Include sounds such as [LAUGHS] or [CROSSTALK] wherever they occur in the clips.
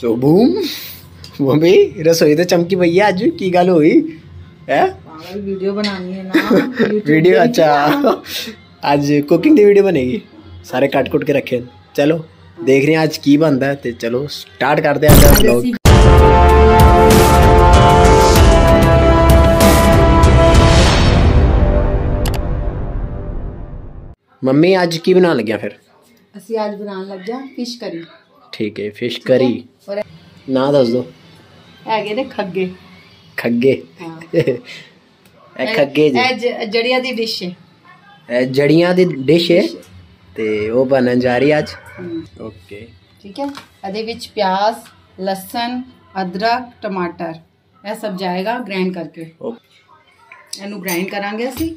सो boom वो भी रसोई तो चमकी भैया आज की गल हुई? है? वीडियो बनानी है ना [LAUGHS] वीडियो अच्छा। [LAUGHS] आज कुकिंग की वीडियो बनेगी। सारे कट कुट के रखे। चलो देख रहे हैं आज की बनता है तो चलो स्टार्ट करते हैं आज ब्लॉग मम्मी आज की बनान लग गया फिर? असि आज अज लग गया फ़िश करी ਠੀਕ ਹੈ ਫਿਸ਼ ਕਰੀ ਔਰ ਨਾਂ ਦੱਸ ਦੋ। ਹੈਗੇ ਨੇ ਖੱਗੇ। ਖੱਗੇ। ਹਾਂ। ਇਹ ਖੱਗੇ ਜੀ। ਇਹ ਜ- ਜੜੀਆਂ ਦੀ ਡਿਸ਼ ਹੈ। ਇਹ ਜੜੀਆਂ ਦੀ ਡਿਸ਼ ਹੈ ਤੇ ਉਹ ਬਣਨ ਜਾ ਰਹੀ ਅੱਜ। ਹਮ, ਓਕੇ ਠੀਕ ਹੈ। ਇਹਦੇ ਵਿੱਚ ਪਿਆਜ਼ ਲਸਣ ਅਦਰਕ ਟਮਾਟਰ। ਇਹ ਸਭ ਜਾਏਗਾ ਗ੍ਰਾਈਂਡ ਕਰਕੇ। ਇਹਨੂੰ ਗ੍ਰਾਈਂਡ ਕਰਾਂਗੇ ਅਸੀਂ।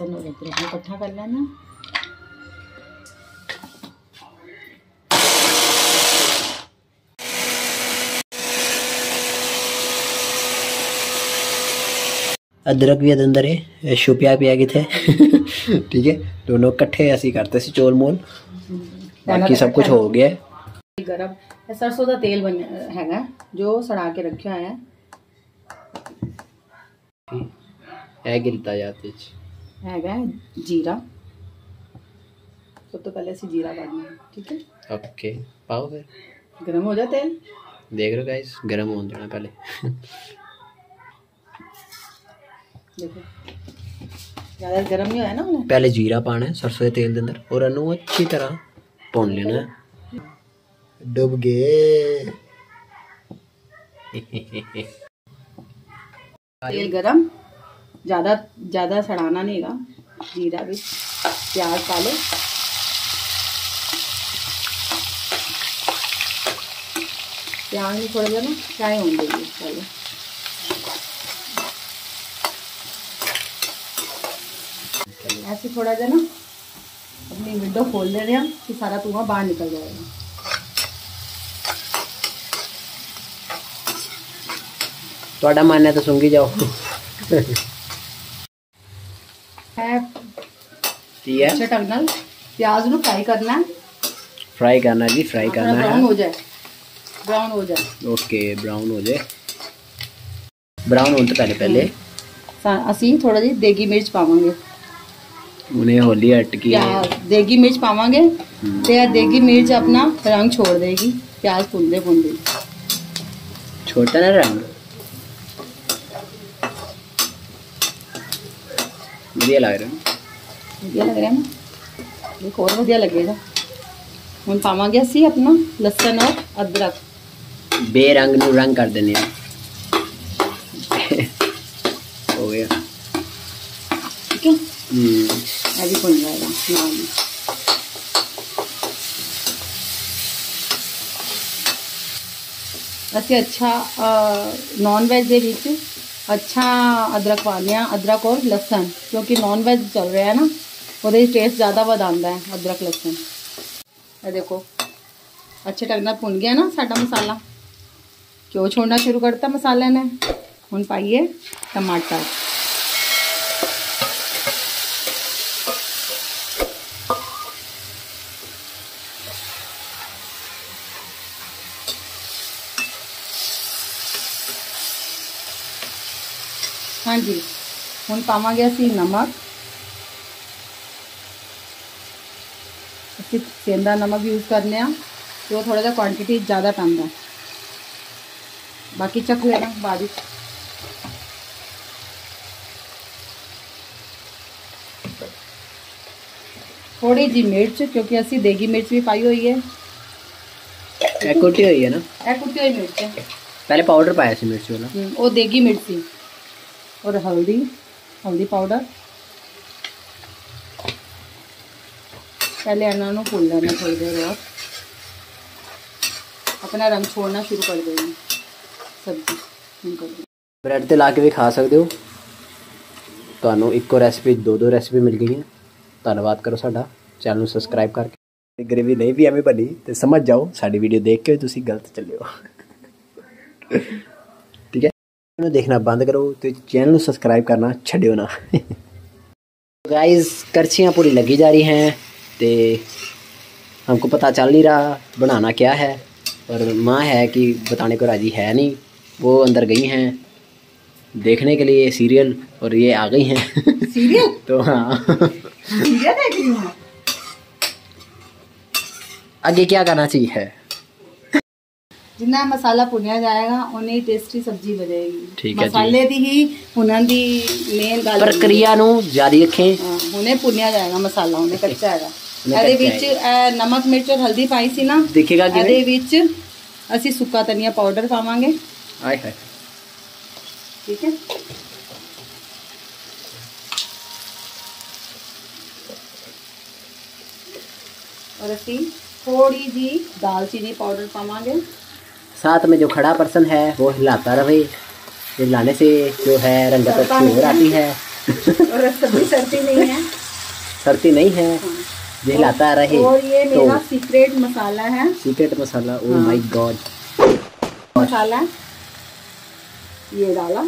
ਲਸਣ ਔਰ ਅਦਰਕ ਨੂੰ ਇਕੱਠਾ ਕਰ ਲੈਣਾ ਅਦਰਕ ਵੀ ਇਹਦੇ ਅੰਦਰ ਹੈ ਇਹ ਛੁਪਿਆ ਪਿਆ ਕਿਥੇ ਠੀਕ ਹੈ ਦੋਨੋਂ ਇਕੱਠੇ ਅਸੀਂ ਕਰਤੇ ਸੀ ਚੋਲ ਮੋਲ ਬਾਕੀ ਸਭ ਕੁਝ ਹੋ ਗਿਆ ਹੈ। ਗਰਮ ਇਹ ਸਰਸੋਂ ਦਾ ਤੇਲ ਬਣ ਹੈਗਾ ਜੋ ਸੜਾ ਕੇ ਰੱਖਿਆ ਹੋਇਆ ਹੈ ਇਹ ਗਿਲਤਾ ਜਾਤੇ ਚ हैगा जीरा। सब तो पहले ऐसी जीरा काटना है ठीक है? ओके पाओ फिर। गर्म हो जाते हैं देख रहे हो गाइस गर्म हो जाना पहले। देखो। ज़्यादा गर्म नहीं होया ना हमने पहले जीरा पाना है सरसों के तेल के अंदर और अनु अच्छी तरह भुन लेना है। डूब गए। [LAUGHS] तेल गरम? ज़्यादा ज़्यादा सड़ाना नहीं गा जीरा भी, प्याज डालो प्याज भी थोड़ा जाना फ्राई हो जाएगी पहले। ऐसे थोड़ा सा ना अपनी विंडो खोल दे रहे हैं कि सारा धुआँ बाहर निकल जाएगा थोड़ा मन है तो सूँगी जाओ। [LAUGHS] ਕੀ ਹੈ अच्छे ढंग नाल प्याज ਨੂੰ ਫਰਾਈ ਕਰਨਾ ਹੈ ਫਰਾਈ ਕਰਨਾ ਜੀ ਫਰਾਈ ਕਰਨਾ ਬਰਾਊਨ ਹੈ ਹੋ ਜਾਏ ਬਰਾਊਨ ਹੋ ਜਾਏ ਓਕੇ ਬ੍ਰਾਊਨ ਹੋ ਜਾਏ ਬ੍ਰਾਊਨ ਹੋਣ ਤੋਂ ਪਹਿਲੇ ਪਹਿਲੇ ਸਾ- ਅਸੀਂ ਥੋੜਾ ਜਿਹੀ ਦੇਗੀ ਮਿਰਚ ਪਾਵਾਂਗੇ ਉਹਨੇ ਹੋਲੀ ਹਟ ਕੀ ਪਿਆਜ਼ ਦੇਗੀ ਮਿਰਚ ਪਾਵਾਂਗੇ ਤੇ ਇਹ ਦੇਗੀ ਮਿਰਚ ਆਪਣਾ ਰੰਗ ਛੋੜ ਦੇਗੀ ਪਿਆਜ਼ ਭੁੰਨਦੇ ਭੁੰਨਦੇ ਛੋਟਾ ਨਾ ਰੰਗ ਵਧੀਆ ਲੱਗ ਰਿਹਾ ਵਧੀਆ ਲੱਗ ਰਿਹਾ ਨਾ ਇਹ ਹੋਰ ਵਧੀਆ ਲੱਗੇਗਾ ਹੁਣ ਪਾਵਾਂਗੇ ਅਸੀਂ ਆਪਣਾ ਲਸਣ ਔਰ ਅਦਰਕ ਬੇਰੰਗ ਨੂੰ ਰੰਗ ਕਰ ਦਿੰਦੇ ਆ ਹੋ ਗਿਆ ਠੀਕ ਹੈ ਹਮ ਇਹ ਵੀ ਭੁੰਨ ਜਾਏਗਾ ਨਾਲ ਹੀ ਅਸੀਂ ਅੱਛਾ ਨੌਨ ਵੈਜ ਦੇ ਵਿੱਚ ਅੱਛਾ ਅਦਰਕ ਪਾਉਂਦੇ ਹਾਂ ਅਦਰਕ ਔਰ ਲਸਣ ਕਿਉਂਕਿ ਨੌਨ ਵੈਜ ਚੱਲ ਰਿਹਾ ਹੈ ਨਾ ਉਹਦੇ ਟੇਸਟ ਜ਼ਿਆਦਾ ਵਧਾਉਂਦਾ ਹੈ ਅਦਰਕ ਲਸਣ ਇਹ ਦੇਖੋ ਅੱਛੇ ਢੰਗ ਨਾਲ ਭੁੰਨ ਗਿਆ ਨਾ ਸਾਡਾ ਮਸਾਲਾ ਕਿਉਂ ਛੋੜਨਾ ਸ਼ੁਰੂ ਕਰਤਾ ਮਸਾਲੇ ਨੇ ਹੁਣ ਪਾਈਏ ਟਮਾਟਰ ਹਾਂਜੀ ਹੁਣ ਪਾਵਾਂਗੇ ਅਸੀਂ ਨਮਕ सेंधा नमक यूज़ करने आ तो थोड़ा सा क्वांटिटी ज़्यादा टांगा बाकी चख लेना बारीक थोड़ी जी मिर्च क्योंकि असी देगी मिर्च भी पाई हुई है। एक उठी हुई है ना? एक उठी हुई मिर्च है। पहले पाउडर पाया सी मिर्च वाला। हम्म, वो देगी मिर्ची और हल्दी हल्दी पाउडर पहले अनार को भून लेना थोड़ी देर और ਆਪਣਾ ਰੰਗ ਛੋੜਨਾ ਸ਼ੁਰੂ ਕਰ ਦੇਣੀ ਸਬਜ਼ੀ ਨੂੰ ਕਰ ਦੇ ਬ੍ਰੈਡ ਤੇ ਲਾ ਕੇ ਵੀ ਖਾ ਸਕਦੇ ਹੋ। ਤੁਹਾਨੂੰ ਇੱਕੋ ਰੈਸਪੀ ਦੋ ਦੋ ਰੈਸਪੀ ਮਿਲ ਗਈਆਂ। ਧੰਨਵਾਦ ਕਰੋ ਸਾਡਾ। ਚੈਨਲ ਨੂੰ ਸਬਸਕ੍ਰਾਈਬ ਕਰਕੇ। ਗ੍ਰੇਵੀ ਨਹੀਂ ਵੀ ਐਵੇਂ ਬਣੀ, ਤੇ ਸਮਝ ਜਾਓ, ਸਾਡੀ ਵੀਡੀਓ ਦੇਖ ਕੇ ਤੁਸੀਂ ਗਲਤ ਚੱਲੇ ਹੋ। ਠੀਕ ਹੈ? ਦੇਖਣਾ ਬੰਦ ਕਰੋ ਤੇ ਚੈਨਲ ਨੂੰ ਸਬਸਕ੍ਰਾਈਬ ਕਰਨਾ ਛੱਡਿਓ ਨਾ। ਗਾਇਜ਼ ਕਰਛੀਆਂ ਪੂਰੀ ਲੱਗੀ ਜਾ ਰਹੀ ਹੈ। तो हमको पता चल नहीं रहा बनाना क्या है और माँ है कि बताने को राजी है नहीं वो अंदर गई हैं देखने के लिए सीरियल और ये आ गई हैं सीरियल [LAUGHS] तो हाँ सीरियल देख रही हूँ आगे क्या करना चाहिए ਜਿੰਨਾ ਮਸਾਲਾ ਭੁੰਨਿਆ ਜਾਏਗਾ ਉਨੀ ਟੇਸਟੀ ਸਬਜ਼ੀ ਬਣੇਗੀ ਠੀਕ ਹੈ ਜੀ। ਮਸਾਲੇ ਦੀ ਹੀ ਭੁੰਨਣ ਦੀ ਮੇਨ ਗੱਲ प्रक्रिया ਨੂੰ जारी रखें ਹਾਂ, ਹੁਣੇ ਭੁੰਨਿਆ ਜਾਏਗਾ ਮਸਾਲਾ ਉਹਨੇ ਕੱਚਾ ਹੈਗਾ ਉਹਨੇ ਇਹਦੇ ਕੱਚਾ ਵਿੱਚ ਇਹ ਨਮਕ ਮਿਰਚ ਔਰ ਹਲਦੀ ਪਾਈ ਸੀ ਨਾ दिखेगा ਇਹਦੇ कि ਵਿੱਚ ਅਸੀਂ ਸੁੱਕਾ ਧਨੀਆ ਪਾਊਡਰ ਪਾਵਾਂਗੇ आय हाय ਠੀਕ ਹੈ और ਅਸੀਂ थोड़ी जी दालचीनी पाउडर पावांगे साथ में जो खड़ा पर्सन है वो हिलाता रहे हिलाने से जो है रंगत अच्छी हो आती है और सब्जी सर्दी नहीं है सरती नहीं है जो हिलाता रहे। और ये तो मेरा सीक्रेट मसाला है। सीक्रेट मसाला ओ हाँ। My god masala. ये डाला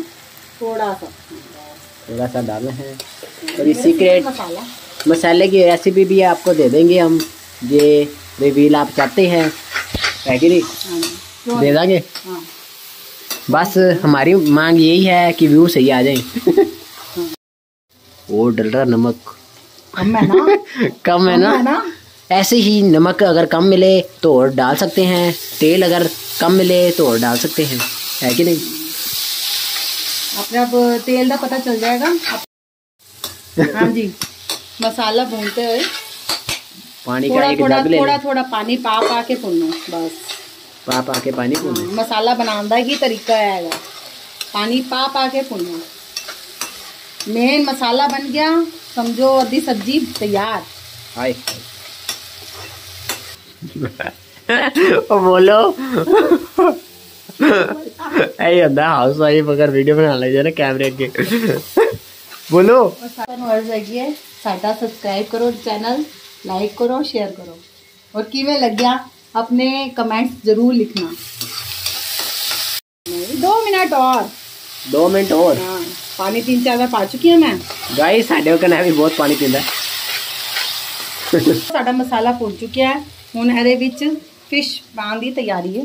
थोड़ा सा। थोड़ा सा डालना है। और ये सीक्रेट मसाला मसाले की रेसिपी भी आपको दे देंगे हम। ये रिवील आप चाहते हैं। है कि नहीं? हाँ दे देंगे। हाँ। बस हमारी मांग यही है कि व्यू सही आ जाए। वो डल रहा नमक। कम है ना? [LAUGHS] कम है ना? ना? ऐसे ही नमक अगर कम मिले तो और डाल सकते हैं। तेल अगर कम मिले तो और डाल सकते हैं। है कि नहीं? अपने अब तेल का पता चल जाएगा। [LAUGHS] हाँ जी। मसाला भूनते हुए पानी का थोड़ा एक थोड़ा थोड़ा थोड़ा पानी पा पा के भुनो बस। पा पा के पानी को हाँ, मसाला बनाने का ही तरीका है पानी पा पा के भुनो मेन मसाला बन गया। समझो अभी सब्ज़ी तैयार। हाय। बोलो। हाउस वाइफ अगर वीडियो बना ले ना कैमरे के। बोलो। सब्सक्राइब करो चैनल लाइक करो शेयर करो। और किवें लग गया। अपने कमेंट्स ज़रूर लिखना। दो मिनट और। 2 ਮਿੰਟ ਹੋਰ हाँ पानी तीन चार बार पा चुकी हूँ मैं ਗਾਇਸ ਸਾਡੇ ਕੋਲ ਵੀ ਬਹੁਤ ਪਾਣੀ ਪੀਂਦਾ ਹੈ। [LAUGHS] ਸਾਡਾ ਮਸਾਲਾ ਭੁੱਜ ਚੁੱਕਿਆ ਹੈ ਹੁਣ ਇਹਦੇ ਵਿੱਚ ਫਿਸ਼ ਪਾਉਣ ਦੀ ਤਿਆਰੀ ਹੈ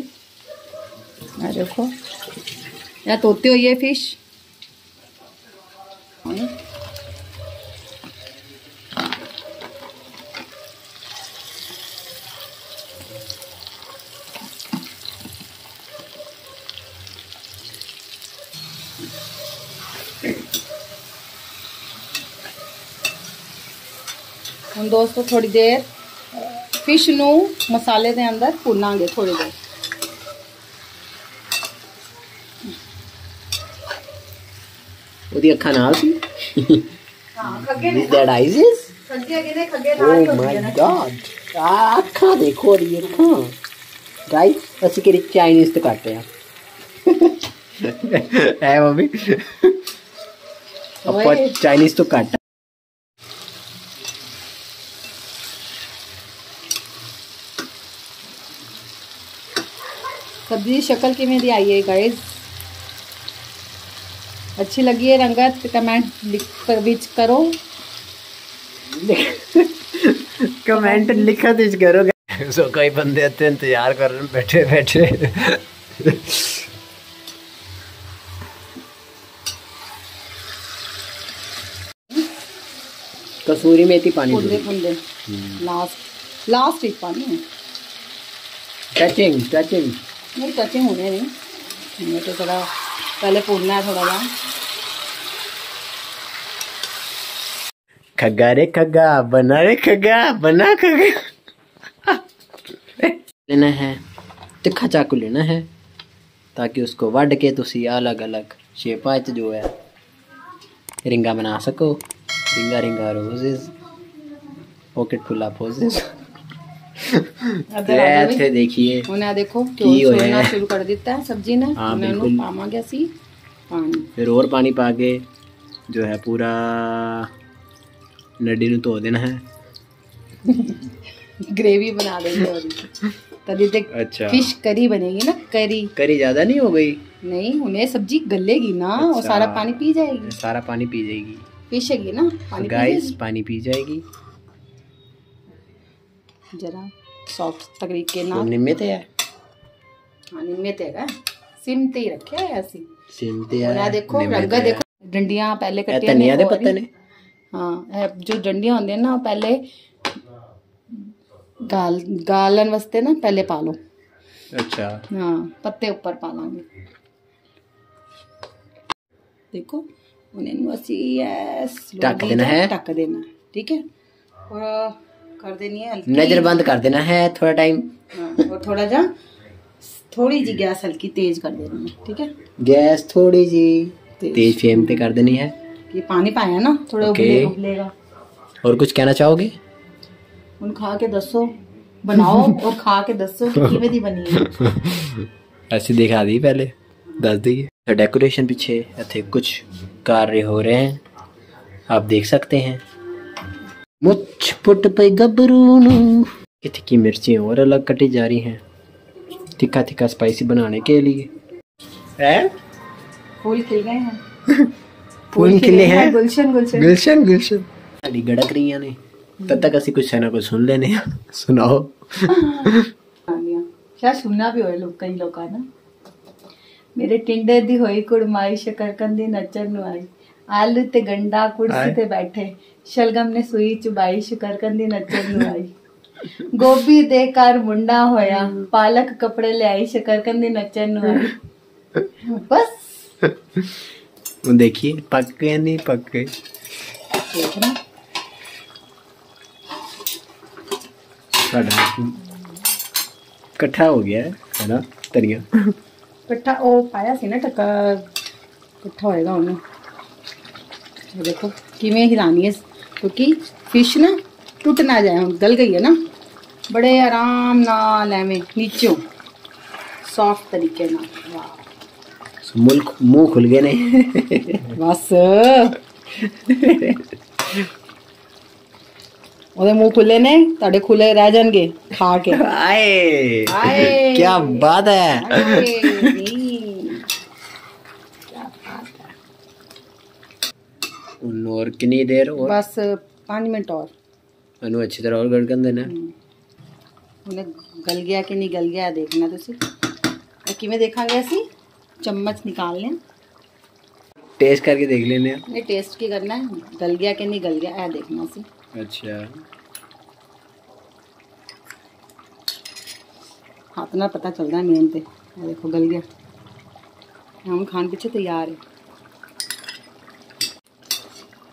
ਇਹ ਦੇਖੋ ਇਹ ਧੋਤੇ ਹੋਈ ਹੈ ਫਿਸ਼ ਹੁਣ ਹੁਣ ਦੋਸਤੋ ਥੋੜੀ ਦੇਰ ਫਿਸ਼ ਨੂੰ ਮਸਾਲੇ ਦੇ ਅੰਦਰ ਭੁੰਨਾਂਗੇ ਥੋੜੀ ਦੇਰ ਉਹਦੀ ਅੱਖਾਂ ਨਾਲ ਸੀ ਹਾਂ ਖੱਗੇ Is that ISIS? ਖੱਗੇ ਕਿਨੇ ਖੱਗੇ Oh my god. ਆ ਅੱਖਾਂ ਦੇਖੋ ਦੀ ਅੱਖਾਂ ਗਾਇਸ ਅਸੀਂ ਕਿਹੜੀ ਚਾਈਨੀਜ਼ ਤੇ ਕੱਟਦੇ ਆ ਐ ਮੰਮੀ ਆਪਾਂ ਓਏ। ਚਾਈਨੀਜ਼ ਤੋਂ ਕੱਟ सब्ज़ी शक्ल किमें दी आई है गाइस अच्छी लगी है रंगत कमेंट लिख विच करो। कमेंट लिखा दीज करोगे सो कई बंदे आते इंतज़ार कर रहे बैठे बैठे। कसूरी मेथी पानी फुंदे फुंदे। लास्ट लास्ट एक पानी। है टचिंग टचिंग नहीं कच्चे होने नहीं। तो थोड़ा पहले भूनना है थोड़ा सा। खग्गा रे खग्गा बना रे खग्गा बना खग्गा लेना है तिखा चाकू लेना है ताकि उसको वड के तुसी अलग अलग शेपा च जो है। रिंगा बना सको। रिंगा रिंगा roses pocket full of roses ਇੱਧਰ ਆ ਜਾਓ ਵੀ। ਇੱਥੇ ਦੇਖੀਏ ਹੁਣ ਇਹ ਦੇਖੋ ਕੀ ਘਿਓ ਹੋਇਆ ਛੋੜਨਾ ਹੈ? ਸ਼ੁਰੂ ਕਰ ਦਿੱਤਾ ਹੈ ਸਬਜ਼ੀ ਨੇ ਹਾਂ, ਹੁਣ ਇਹਨੂੰ ਬਿਲਕੁਲ। ਪਾਵਾਂਗੇ ਅਸੀਂ ਪਾਣੀ ਫਿਰ ਹੋਰ ਪਾਣੀ ਪਾ ਕੇ ਜੋ ਹੈ ਪੂਰਾ ਨੱਡੀ ਨੂੰ ਧੋ ਦੇਣਾ ਹੈ [LAUGHS] ਗ੍ਰੇਵੀ ਬਣਾ ਦੇਂਗੇ ਉਹਦੀ तभी तक अच्छा फिश करी बनेगी ना करी करी ज्यादा नहीं हो गई नहीं उन्हें सब्जी गलेगी ना और अच्छा। सारा पानी पी जाएगी सारा पानी पी जाएगी फिश हैगी ना पानी पी गाइस जाएगी। पानी पी जाएगी जरा सॉफ्ट तरीके तो ਨਾਲ निम्मित है ਹਾਂ ਨਿੰਮੇ ਤੇ ਹੈਗਾ ਸਿਮ ਤੇ ਹੀ ਰੱਖਿਆ ਹੈ ਅਸੀਂ सिमते ਹੁਣ ਇਹ ਦੇਖੋ ਰੰਗਾ ਦੇਖੋ ਡੰਡੀਆਂ ਪਹਿਲੇ ਇਹ ਕੱਟੀਆਂ ਧਨੀਆ ਦੇ ਹੋਰ ਪੱਤੇ ਹੀ- ਨੇ ਹਾਂ ਇਹ ਜੋ ਡੰਡੀਆਂ ਹੁੰਦੀਆਂ ਨਾ ਉਹ ਪਹਿਲੇ ਗਾਲ ਗਾਲਣ ਵਾਸਤੇ ਨਾ ਪਹਿਲੇ ਪਾ ਲਓ अच्छा ਹਾਂ ਪੱਤੇ ਉੱਪਰ ਪਾ ਲਾਂਗੇ ਦੇਖੋ ਹੁਣ ਇਹਨੂੰ ਅਸੀਂ ਐਸ ਢੱਕ ਦੇਣਾ ਹੈ। ਢੱਕ ਦੇਣਾ ਠੀਕ कर देनी है नज़र बंद कर देना है थोड़ा टाइम हाँ, और थोड़ा जा थोड़ी जी गैस हल्की तेज कर देनी है ठीक है? गैस थोड़ी जी तेज। फ्लेम पे कर देनी है। ये पानी पाया ना थोड़ा उबले उबलेगा। और कुछ कहना चाहोगे? उन खा के दसो बनाओ [LAUGHS] और खा के दसो कितनी दी बनी है। [LAUGHS] ऐसे दिखा दी पहले दस दी। तो डेकोरेशन पीछे कुछ कार्य हो रहे हैं आप देख सकते हैं। मुझ पुट पे गबरू की तिक्की मिर्ची और अलग कटी जा रही हैं तिक्का तिक्का स्पाइसी बनाने के लिए है फूल खिल गए हैं फूल खिले हैं गुलशन गुलशन गुलशन गुलशन साड़ी गड़क रही ने तब तक ਅਸੀਂ ਕੁਛ ਨਾ ਕੁਛ ਸੁਣ ਲੈਨੇ ਆ ਸੁਣਾਓ ਸ਼ਾਇਦ ਸੁਣਨਾ ਵੀ ਹੋਏ ਲੋਕ ਕਈ ਲੋਕਾਂ ਨਾ ਮੇਰੇ ਟਿੰਡੇ ਦੀ ਹੋਈ ਕੁੜਮਾਈ ਸ਼ਕਰਕੰਦੀ ਨੱਚਣ ਨੂੰ ਆਈ ਆਲੂ ਤੇ ਗੰਡਾ ਕੁਰਸੀ ਆਏ। ਤੇ ਬੈਠੇ ਸ਼ਲਗਮ ਨੇ ਸੂਈ ਚੁਬਾਈ ਸ਼ੁਕਰਕਨ ਦੀ ਨੱਚਣ ਨੂੰ ਆਈ। ਗੋਭੀ ਦੇ ਘਰ ਮੁੰਡਾ ਹੋਇਆ ਪਾਲਕ ਕਪੜੇ ਲਿਆਈ ਦੀ ਨੱਚਣ ਨੂੰ ਆਈ। ਬਸ। ਉਹ ਦੇਖੀ ਪੱਕ ਨਹੀਂ ਪੱਕ? ਸਾਡਾ ਇਕੱਠਾ ਹੋ ਗਿਆ ਹੈ ਨਾ ਤਰੀਆਂ ਇਕੱਠਾ ਉਹ ਪਾਇਆ ਸੀ ਨਾ ਟੱਕਾ ਇਕੱਠਾ ਹੋਏਗਾ ਉਹਨੂੰ। ਦੇਖੋ ਕਿਵੇਂ ਹਿਲਾਣੀ ਹੈ। ਕਿਉਂਕਿ ਫਿਸ਼ ਨਾ ਟੁੱਟ ਨਾ ਜਾਏ ਹੁਣ ਗਲ ਗਈ ਹੈ ਨਾ ਬੜੇ ਆਰਾਮ ਨਾਲ ਐਵੇਂ ਨੀਚੋਂ ਸੌਫਟ ਤਰੀਕੇ ਨਾਲ ਵਾਹ ਮੁਲਕ ਮੂੰਹ ਖੁੱਲ ਗਏ ਨੇ ਬਸ ਉਹਦੇ ਮੂੰਹ ਖੁੱਲੇ ਨੇ ਤੁਹਾਡੇ ਖੁੱਲੇ ਰਹਿ ਜਾਣਗੇ ਖਾ ਕੇ ਆਏ ਆਏ। ਕੀ ਬਾਤ ਹੈ और कितनी देर और? बस पाँच मिनट और। अनु अच्छी तरह और गड़कन देना। हम्म। है गल गया कि नहीं गल गया देखना तो कि देखा गया सी चम्मच निकाल लें। टेस्ट करके देख लेने नहीं टेस्ट की करना है। गल गया कि नहीं गल गया है देखना सी अच्छा। हाथ ना पता चलता है मेन ते। देखो गल गया। हम खान पीछे तैयार है।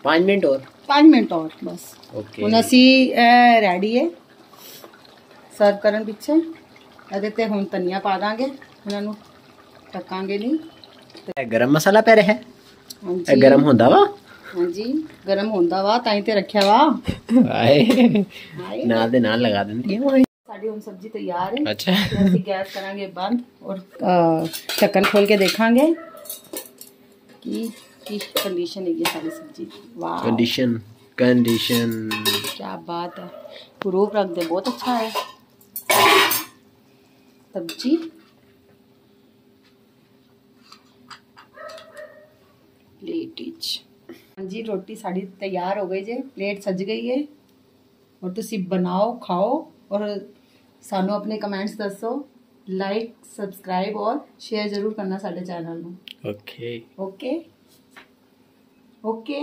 5 ਮਿੰਟ ਹੋਰ। 5 ਮਿੰਟ ਔਰ ਬਸ। ਓਕੇ ਹੁਣ ਅਸੀਂ ਰੈਡੀ ਹੈ ਸਰਵ ਕਰਨ ਪਿੱਛੇ। ਇਹਦੇ ਤੇ ਹੁਣ ਧਨੀਆ ਪਾ ਦਾਂਗੇ। ਉਹਨਾਂ ਨੂੰ ਟੱਕਾਂਗੇ ਨਹੀਂ। ਗਰਮ ਮਸਾਲਾ ਪੈ ਰਿਹਾ ਹੈ। ਇਹ ਗਰਮ ਹੁੰਦਾ ਵਾ? ਹਾਂਜੀ ਗਰਮ ਹੁੰਦਾ ਵਾ ਤਾਂ ਹੀ ਤੇ ਰੱਖਿਆ ਵਾ। ਆਏ ਹਾਏ। ਨਾਲ ਦੇ ਨਾਲ ਲਗਾ ਦਿੰਦੀ ਸਾਡੀ ਹੁਣ ਸਬਜ਼ੀ ਤਿਆਰ ਹੈ। ਅੱਛਾ। ਅਸੀਂ ਗੈਸ ਕਰਾਂਗੇ ਬੰਦ ਔਰ ਢੱਕਣ ਖੋਲ ਕੇ ਦੇਖਾਂਗੇ। ਕਿ ਕੀ ਕੰਡੀਸ਼ਨ ਹੈਗੀ ਹੈ ਸਾਡੀ ਸਬਜ਼ੀ ਦੀ ਵਾਹ ਕੀ ਕੰਡੀਸ਼ਨ ਕੰਡੀਸ਼ਨ ਬਾਤ ਹੈ ਰੂਪ रख दे बहुत अच्छा है सब्जी प्लेट इच ਹਾਂਜੀ ਰੋਟੀ ਸਾਡੀ ਤਿਆਰ ਹੋ ਗਈ ਜੇ ਪਲੇਟ ਸਜ ਗਈ ਹੈ ਔਰ ਤੁਸੀਂ ਬਣਾਓ ਖਾਓ ਔਰ ਸਾਨੂੰ ਆਪਣੇ ਕਮੈਂਟਸ ਦੱਸੋ ਲਾਈਕ ਸਬਸਕ੍ਰਾਈਬ ਔਰ ਸ਼ੇਅਰ ਜ਼ਰੂਰ ਕਰਨਾ ਸਾਡੇ ਚੈਨਲ ਨੂੰ ਓਕੇ ਓਕੇ ਓਕੇ